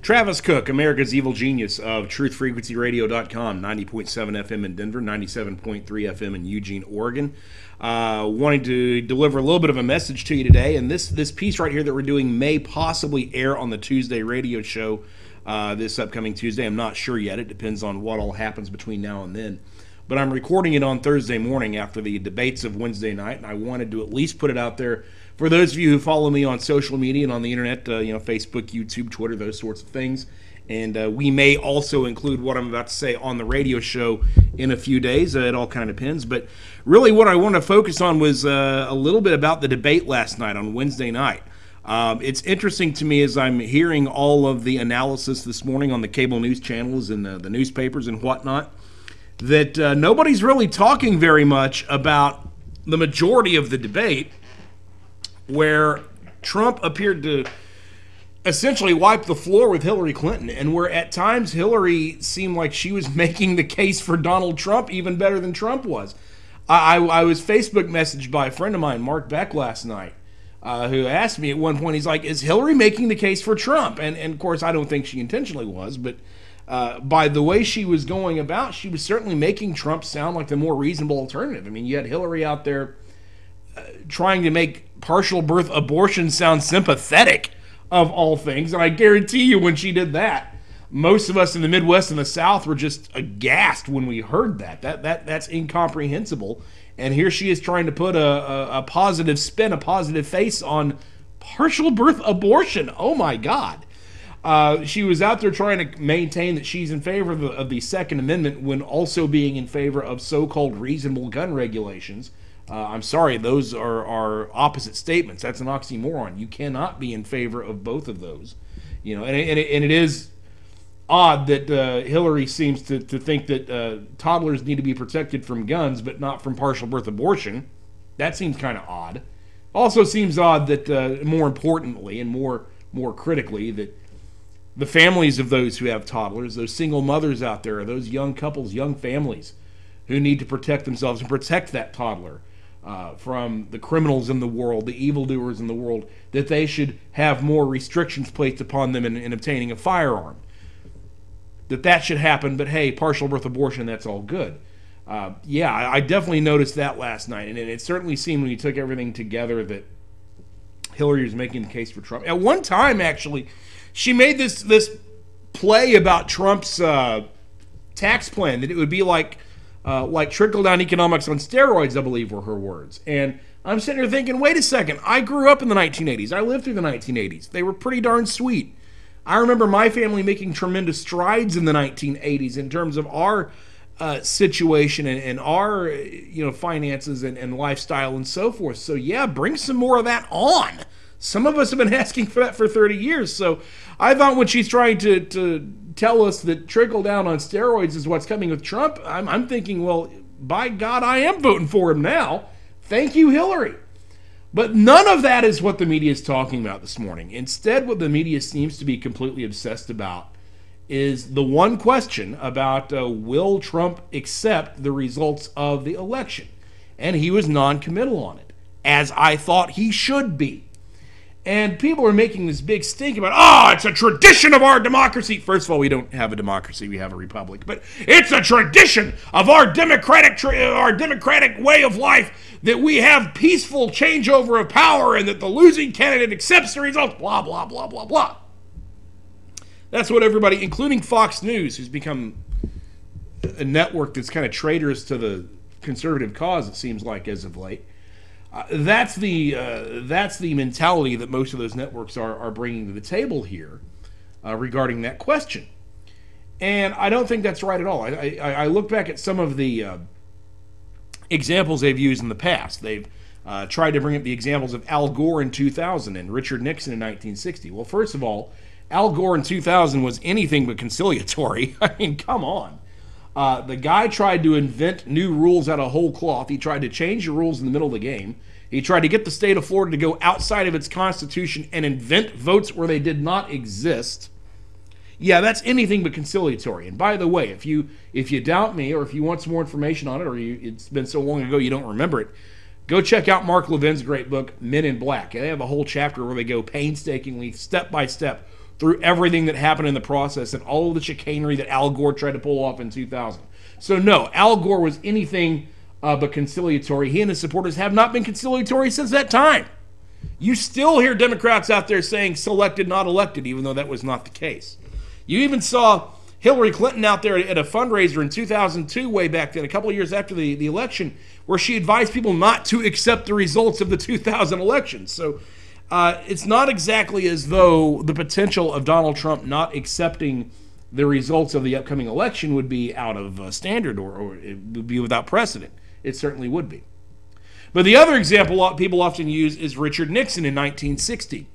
Travis Cook, America's evil genius of truthfrequencyradio.com, 90.7 FM in Denver, 97.3 FM in Eugene, Oregon. Uh, wanting to deliver a little bit of a message to you today, and this this piece right here that we're doing may possibly air on the Tuesday radio show uh, this upcoming Tuesday. I'm not sure yet. It depends on what all happens between now and then. But I'm recording it on Thursday morning after the debates of Wednesday night, and I wanted to at least put it out there for those of you who follow me on social media and on the internet, uh, you know, Facebook, YouTube, Twitter, those sorts of things. And uh, we may also include what I'm about to say on the radio show in a few days. Uh, it all kind of depends. But really, what I want to focus on was uh, a little bit about the debate last night on Wednesday night. Um, it's interesting to me as I'm hearing all of the analysis this morning on the cable news channels and the, the newspapers and whatnot that uh, nobody's really talking very much about the majority of the debate where Trump appeared to essentially wipe the floor with Hillary Clinton, and where at times Hillary seemed like she was making the case for Donald Trump even better than Trump was. I, I, I was Facebook messaged by a friend of mine, Mark Beck, last night, uh, who asked me at one point, he's like, Is Hillary making the case for Trump? And, and of course, I don't think she intentionally was, but. Uh, by the way she was going about, she was certainly making Trump sound like the more reasonable alternative. I mean, you had Hillary out there trying to make partial birth abortion sound sympathetic of all things. And I guarantee you, when she did that, most of us in the Midwest and the South were just aghast when we heard that. That that that's incomprehensible. And here she is trying to put a, a, a positive spin, a positive face on partial birth abortion. Oh my God. Uh, she was out there trying to maintain that she's in favor of the, of the Second Amendment when also being in favor of so called reasonable gun regulations. Uh, I'm sorry, those are, are opposite statements. That's an oxymoron. You cannot be in favor of both of those. You know, and, and, it, and it is odd that uh, Hillary seems to, to think that uh, toddlers need to be protected from guns, but not from partial birth abortion. That seems kind of odd. Also, seems odd that, uh, more importantly and more more critically, that the families of those who have toddlers, those single mothers out there, those young couples, young families, who need to protect themselves and protect that toddler uh, from the criminals in the world, the evildoers in the world, that they should have more restrictions placed upon them in, in obtaining a firearm. That that should happen, but hey, partial birth abortion, that's all good. Uh, yeah, I, I, definitely noticed that last night, and it, it certainly seemed when you took everything together that Hillary was making the case for Trump. At one time, actually, she made this this play about Trump's uh, tax plan that it would be like uh, like trickle down economics on steroids, I believe were her words. And I'm sitting here thinking, wait a second, I grew up in the 1980s. I lived through the 1980s. They were pretty darn sweet. I remember my family making tremendous strides in the 1980s in terms of our uh, situation and, and, our you know finances and, and lifestyle and so forth. So yeah, bring some more of that on. Some of us have been asking for that for 30 years. So I thought when she's trying to, to tell us that trickle down on steroids is what's coming with Trump, I'm, I'm thinking, well, by God, I am voting for him now. Thank you, Hillary. But none of that is what the media is talking about this morning. Instead, what the media seems to be completely obsessed about is the one question about uh, will Trump accept the results of the election? And he was non committal on it, as I thought he should be. And people are making this big stink about, oh, it's a tradition of our democracy. First of all, we don't have a democracy; we have a republic. But it's a tradition of our democratic, uh, our democratic way of life that we have peaceful changeover of power, and that the losing candidate accepts the results. Blah blah blah blah blah. That's what everybody, including Fox News, who's become a network that's kind of traitorous to the conservative cause. It seems like as of late uh, that's the uh, that's the mentality that most of those networks are are bringing to the table here uh, regarding that question, and I don't think that's right at all. I, I, I look back at some of the uh, examples they've used in the past. They've uh, tried to bring up the examples of Al Gore in 2000 and Richard Nixon in 1960. Well, first of all, Al Gore in 2000 was anything but conciliatory. I mean, come on. Uh, the guy tried to invent new rules out of whole cloth. He tried to change the rules in the middle of the game. He tried to get the state of Florida to go outside of its constitution and invent votes where they did not exist. Yeah, that's anything but conciliatory. And by the way, if you if you doubt me or if you want some more information on it or you, it's been so long ago you don't remember it, go check out Mark Levin's great book Men in Black. They have a whole chapter where they go painstakingly, step by step, through everything that happened in the process and all of the chicanery that Al Gore tried to pull off in 2000. So, no, Al Gore was anything uh, but conciliatory. He and his supporters have not been conciliatory since that time. You still hear Democrats out there saying selected, not elected, even though that was not the case. You even saw Hillary Clinton out there at a fundraiser in 2002, way back then, a couple of years after the, the election, where she advised people not to accept the results of the 2000 election. So uh, it's not exactly as though the potential of Donald Trump not accepting the results of the upcoming election would be out of uh, standard or, or it would be without precedent. It certainly would be. But the other example people often use is Richard Nixon in 1960,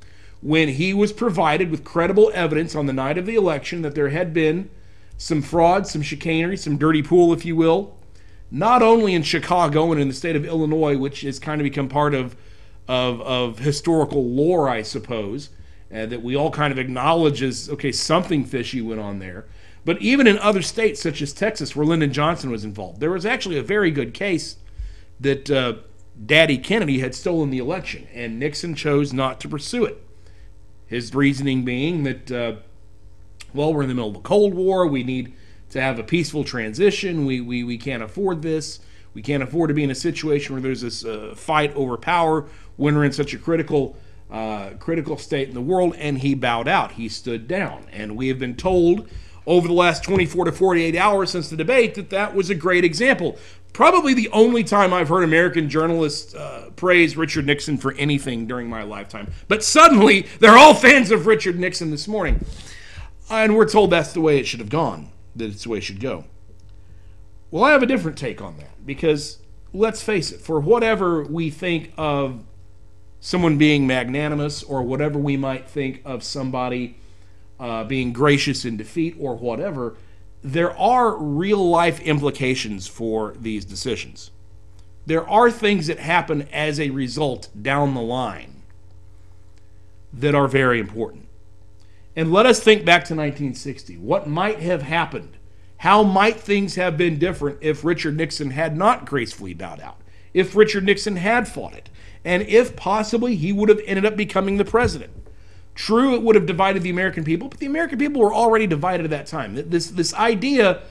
when he was provided with credible evidence on the night of the election that there had been some fraud, some chicanery, some dirty pool, if you will, not only in Chicago and in the state of Illinois, which has kind of become part of, of, of historical lore, I suppose, uh, that we all kind of acknowledge as, okay, something fishy went on there. But even in other states, such as Texas, where Lyndon Johnson was involved, there was actually a very good case that uh, Daddy Kennedy had stolen the election, and Nixon chose not to pursue it. His reasoning being that, uh, well, we're in the middle of a Cold War, we need to have a peaceful transition, we, we, we can't afford this, we can't afford to be in a situation where there's this uh, fight over power when we're in such a critical. Uh, critical state in the world, and he bowed out. He stood down. And we have been told over the last 24 to 48 hours since the debate that that was a great example. Probably the only time I've heard American journalists uh, praise Richard Nixon for anything during my lifetime. But suddenly, they're all fans of Richard Nixon this morning. And we're told that's the way it should have gone, that it's the way it should go. Well, I have a different take on that because let's face it, for whatever we think of someone being magnanimous or whatever we might think of somebody uh, being gracious in defeat or whatever, there are real life implications for these decisions. There are things that happen as a result down the line that are very important. And let us think back to 1960. What might have happened? How might things have been different if Richard Nixon had not gracefully bowed out? If Richard Nixon had fought it? And if possibly he would have ended up becoming the president? True, it would have divided the American people, but the American people were already divided at that time. This, this idea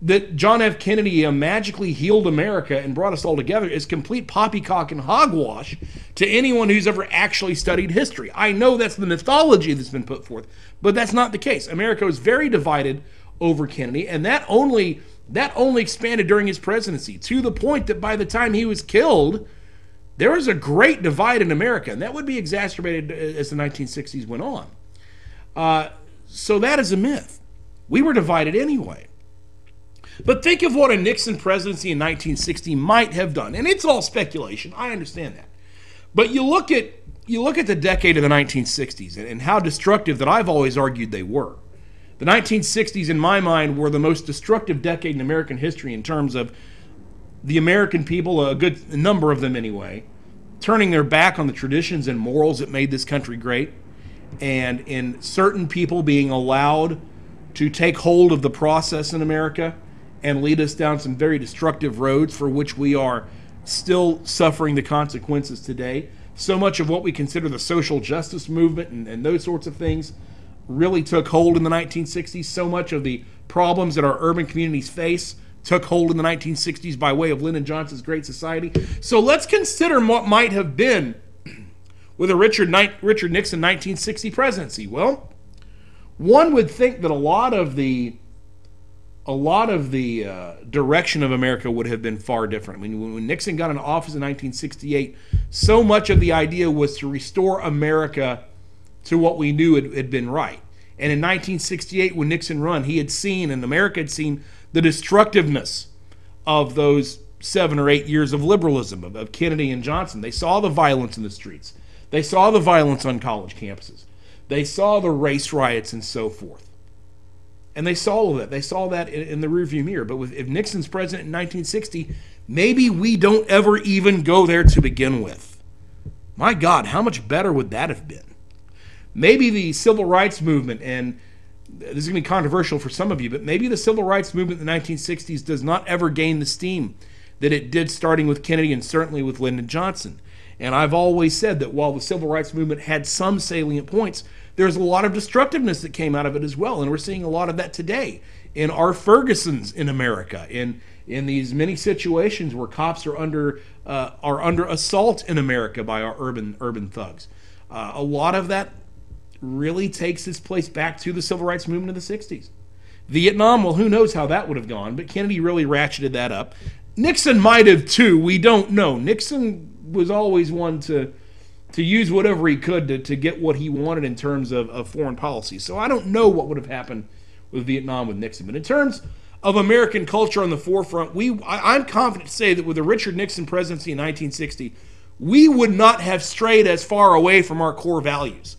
that John F. Kennedy magically healed America and brought us all together is complete poppycock and hogwash to anyone who's ever actually studied history. I know that's the mythology that's been put forth, but that's not the case. America was very divided over Kennedy, and that only that only expanded during his presidency to the point that by the time he was killed, there was a great divide in America, and that would be exacerbated as the 1960s went on. Uh, so that is a myth. We were divided anyway. But think of what a Nixon presidency in 1960 might have done, and it's all speculation. I understand that. But you look at you look at the decade of the 1960s and, and how destructive that I've always argued they were. The 1960s, in my mind, were the most destructive decade in American history in terms of the American people, a good number of them anyway, turning their back on the traditions and morals that made this country great, and in certain people being allowed to take hold of the process in America and lead us down some very destructive roads for which we are still suffering the consequences today. So much of what we consider the social justice movement and, and those sorts of things really took hold in the 1960s. So much of the problems that our urban communities face took hold in the 1960s by way of Lyndon Johnson's Great Society. So let's consider what might have been with a Richard, Richard Nixon 1960 presidency. Well, one would think that a lot of the a lot of the uh, direction of America would have been far different. I mean, when Nixon got in office in 1968, so much of the idea was to restore America to what we knew had, had been right. And in 1968, when Nixon run, he had seen, and America had seen the destructiveness of those seven or eight years of liberalism of, of Kennedy and Johnson. They saw the violence in the streets. They saw the violence on college campuses. They saw the race riots and so forth. And they saw all of that. They saw that in, in the rearview mirror. But with, if Nixon's president in 1960, maybe we don't ever even go there to begin with. My God, how much better would that have been? Maybe the civil rights movement and this is going to be controversial for some of you, but maybe the civil rights movement in the 1960s does not ever gain the steam that it did starting with Kennedy and certainly with Lyndon Johnson. And I've always said that while the civil rights movement had some salient points, there's a lot of destructiveness that came out of it as well, and we're seeing a lot of that today in our Fergusons in America, in in these many situations where cops are under uh, are under assault in America by our urban urban thugs. Uh, a lot of that really takes its place back to the civil rights movement of the 60s. Vietnam, well, who knows how that would have gone, but Kennedy really ratcheted that up. Nixon might have too. We don't know. Nixon was always one to to use whatever he could to, to get what he wanted in terms of, of foreign policy. So I don't know what would have happened with Vietnam with Nixon. But in terms of American culture on the forefront, we I, I'm confident to say that with the Richard Nixon presidency in 1960, we would not have strayed as far away from our core values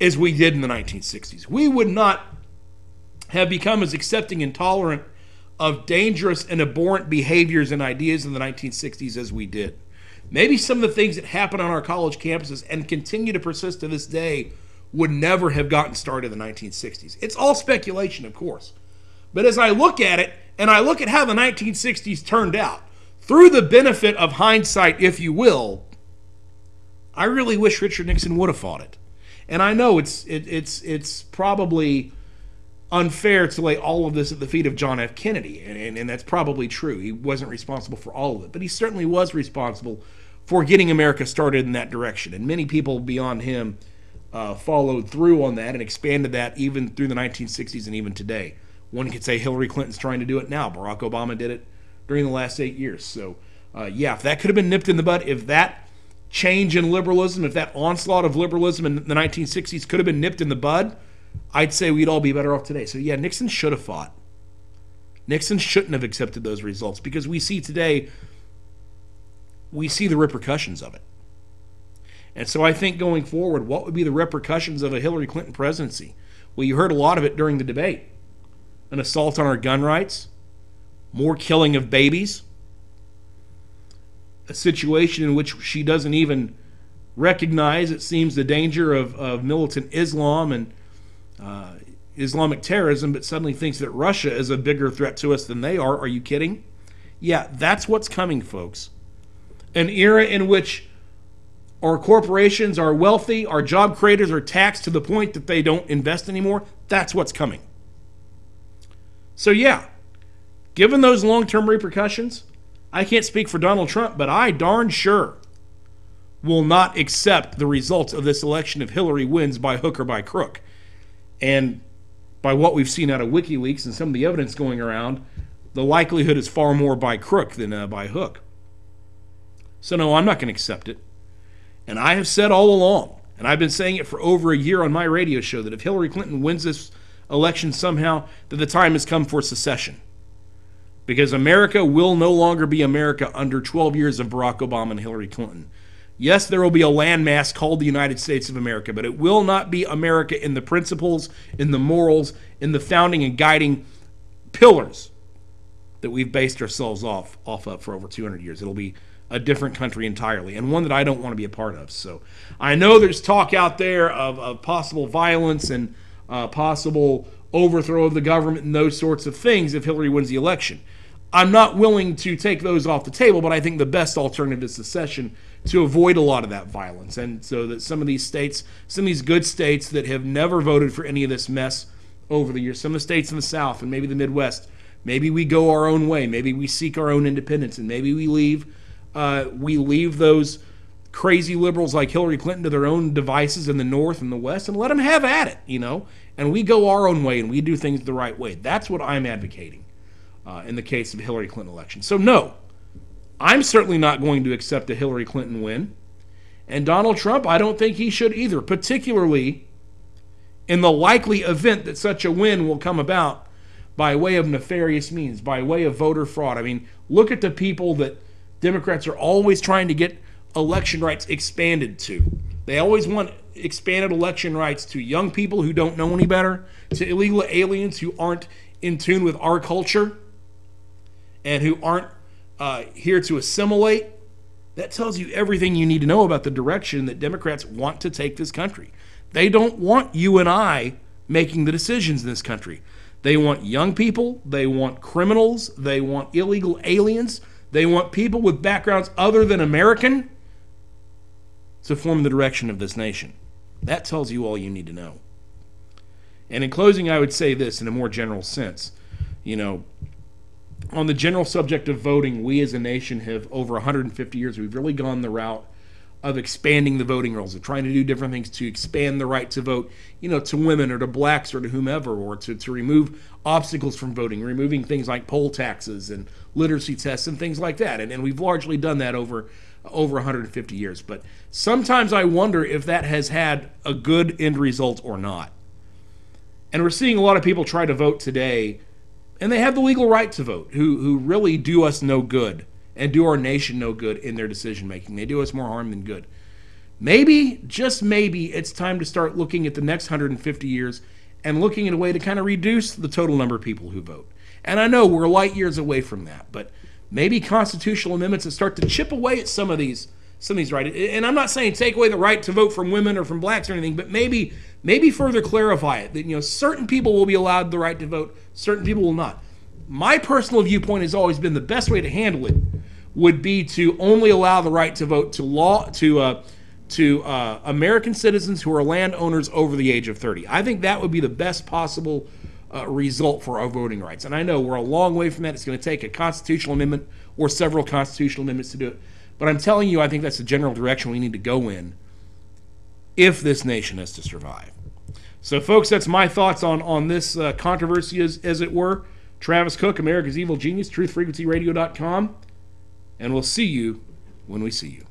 as we did in the 1960s. We would not have become as accepting and tolerant of dangerous and abhorrent behaviors and ideas in the 1960s as we did. Maybe some of the things that happen on our college campuses and continue to persist to this day would never have gotten started in the 1960s. It's all speculation, of course. But as I look at it, and I look at how the 1960s turned out, through the benefit of hindsight, if you will, I really wish Richard Nixon would have fought it. And I know it's it, it's it's probably unfair to lay all of this at the feet of John F. Kennedy, and, and, and, that's probably true. He wasn't responsible for all of it, but he certainly was responsible for getting America started in that direction. And many people beyond him uh, followed through on that and expanded that even through the 1960s and even today. One could say Hillary Clinton's trying to do it now. Barack Obama did it during the last eight years. So, uh, yeah, if that could have been nipped in the bud, if that change in liberalism, if that onslaught of liberalism in the 1960s could have been nipped in the bud, I'd say we'd all be better off today. So, yeah, Nixon should have fought. Nixon shouldn't have accepted those results because we see today, we see the repercussions of it. And so I think going forward, what would be the repercussions of a Hillary Clinton presidency? Well, you heard a lot of it during the debate an assault on our gun rights, more killing of babies, a situation in which she doesn't even recognize, it seems, the danger of, of militant Islam and uh, Islamic terrorism, but suddenly thinks that Russia is a bigger threat to us than they are. Are you kidding? Yeah, that's what's coming, folks. An era in which our corporations are wealthy, our job creators are taxed to the point that they don't invest anymore. That's what's coming. So, yeah, given those long term repercussions, I can't speak for Donald Trump, but I darn sure will not accept the results of this election if Hillary wins by hook or by crook. And by what we've seen out of WikiLeaks and some of the evidence going around, the likelihood is far more by crook than uh, by hook. So, no, I'm not going to accept it. And I have said all along, and I've been saying it for over a year on my radio show, that if Hillary Clinton wins this election somehow, that the time has come for secession. Because America will no longer be America under 12 years of Barack Obama and Hillary Clinton. Yes, there will be a landmass called the United States of America, but it will not be America in the principles, in the morals, in the founding and guiding pillars that we've based ourselves off off of for over 200 years. It'll be a different country entirely, and one that I don't want to be a part of. So I know there's talk out there of, of possible violence and uh, possible overthrow of the government and those sorts of things if Hillary wins the election. I'm not willing to take those off the table, but I think the best alternative is secession to avoid a lot of that violence. And so that some of these states, some of these good states that have never voted for any of this mess over the years, some of the states in the South and maybe the Midwest, maybe we go our own way. Maybe we seek our own independence and maybe we leave, uh, we leave those crazy liberals like Hillary Clinton to their own devices in the North and the West and let them have at it, you know? And we go our own way and we do things the right way. That's what I'm advocating uh, in the case of Hillary Clinton election. So, no, I'm certainly not going to accept a Hillary Clinton win. And Donald Trump, I don't think he should either, particularly in the likely event that such a win will come about by way of nefarious means, by way of voter fraud. I mean, look at the people that Democrats are always trying to get election rights expanded to. They always want expanded election rights to young people who don't know any better, to illegal aliens who aren't in tune with our culture and who aren't uh, here to assimilate, that tells you everything you need to know about the direction that Democrats want to take this country. They don't want you and I making the decisions in this country. They want young people, they want criminals, they want illegal aliens, they want people with backgrounds other than American to form the direction of this nation. That tells you all you need to know. And in closing, I would say this in a more general sense. You know, on the general subject of voting, we as a nation have, over 150 years, we've really gone the route of expanding the voting rolls, of trying to do different things to expand the right to vote, you know, to women or to blacks or to whomever, or to, to remove obstacles from voting, removing things like poll taxes and literacy tests and things like that. And, and we've largely done that over over 150 years. But sometimes I wonder if that has had a good end result or not. And we're seeing a lot of people try to vote today, and they have the legal right to vote, who, who really do us no good and do our nation no good in their decision making. They do us more harm than good. Maybe, just maybe, it's time to start looking at the next 150 years and looking at a way to kind of reduce the total number of people who vote. And I know we're light years away from that, but maybe constitutional amendments that start to chip away at some of these some of these rights. And I'm not saying take away the right to vote from women or from blacks or anything, but maybe maybe further clarify it that you know certain people will be allowed the right to vote, certain people will not. My personal viewpoint has always been the best way to handle it would be to only allow the right to vote to law to uh, to uh, American citizens who are landowners over the age of 30. I think that would be the best possible uh, result for our voting rights. And I know we're a long way from that. It's going to take a constitutional amendment or several constitutional amendments to do it. But I'm telling you, I think that's the general direction we need to go in if this nation is to survive. So, folks, that's my thoughts on on this uh, controversy, as, as it were. Travis Cook, America's Evil Genius, TruthFrequencyRadio.com, and we'll see you when we see you.